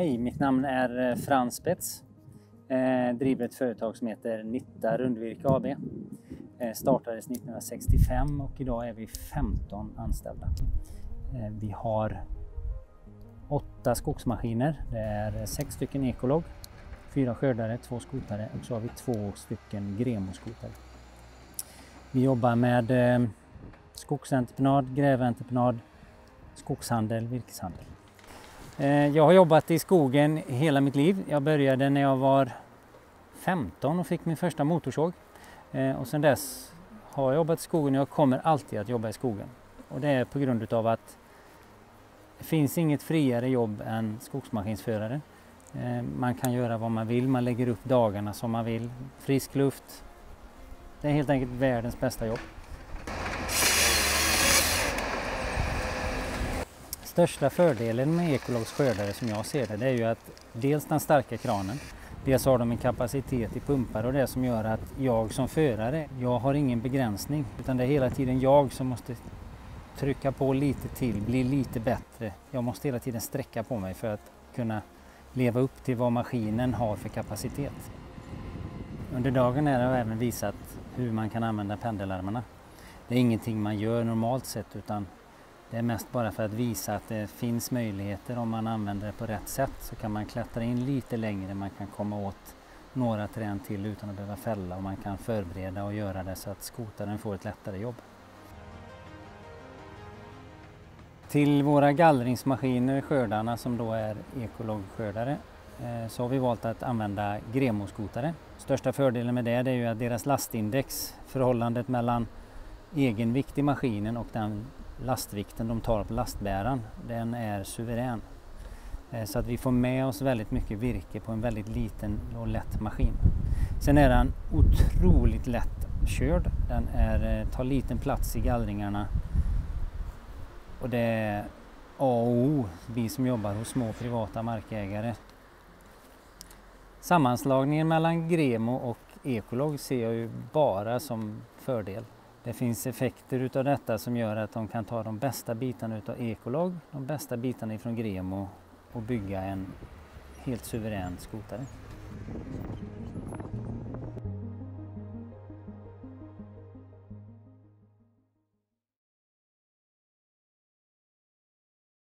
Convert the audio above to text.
Hej, mitt namn är eh, Frans Spets. Eh, driver ett företag som heter Nitta Rundvirke AB. Eh, startades 1965 och idag är vi 15 anställda. Eh, vi har åtta skogsmaskiner. Det är sex stycken ekolog, fyra skördare, två skotare och så har vi två stycken gremoskotare. Vi jobbar med eh, skogsentreprenad, gräventreprenad, skogshandel, virkeshandel. Eh, jag har jobbat i skogen hela mitt liv. Jag började när jag var 15 och fick min första motorsåg. Eh, och sedan dess har jag jobbat i skogen och jag kommer alltid att jobba i skogen. Och det är på grund utav att det finns inget friare jobb än skogsmaskinsförare. Eh, man kan göra vad man vill, man lägger upp dagarna som man vill. Frisk luft. Det är helt enkelt världens bästa jobb. Största fördelen med Ekologs skördare som jag ser det, det är ju att dels den starka kranen, dels har de en kapacitet i pumpar och det som gör att jag som förare, jag har ingen begränsning utan det är hela tiden jag som måste trycka på lite till, bli lite bättre. Jag måste hela tiden sträcka på mig för att kunna leva upp till vad maskinen har för kapacitet. Under dagen har jag även visat hur man kan använda pendelarmarna. Det är ingenting man gör normalt sett utan det är mest bara för att visa att det finns möjligheter om man använder det på rätt sätt så kan man klättra in lite längre, man kan komma åt några träd till utan att behöva fälla och man kan förbereda och göra det så att skotaren får ett lättare jobb. Till våra gallringsmaskiner, skördarna som då är ekologskördare, eh, så har vi valt att använda gremoskotare. Största fördelen med det är ju att deras lastindex, förhållandet mellan egenvikt i maskinen och den lastvikten de tar på lastbäraren, den är suverän. Eh, så att vi får med oss väldigt mycket virke på en väldigt liten och lätt maskin. Sen är den otroligt lätt körd. Den är, eh, tar liten plats i gallringarna. Och det är A och O, vi som jobbar hos små privata markägare. Sammanslagningen mellan Gremo och Ekolog ser jag ju bara som fördel. Det finns effekter utav detta som gör att de kan ta de bästa bitarna utav Ekolog, de bästa bitarna ifrån Gremo och bygga en helt suverän skotare.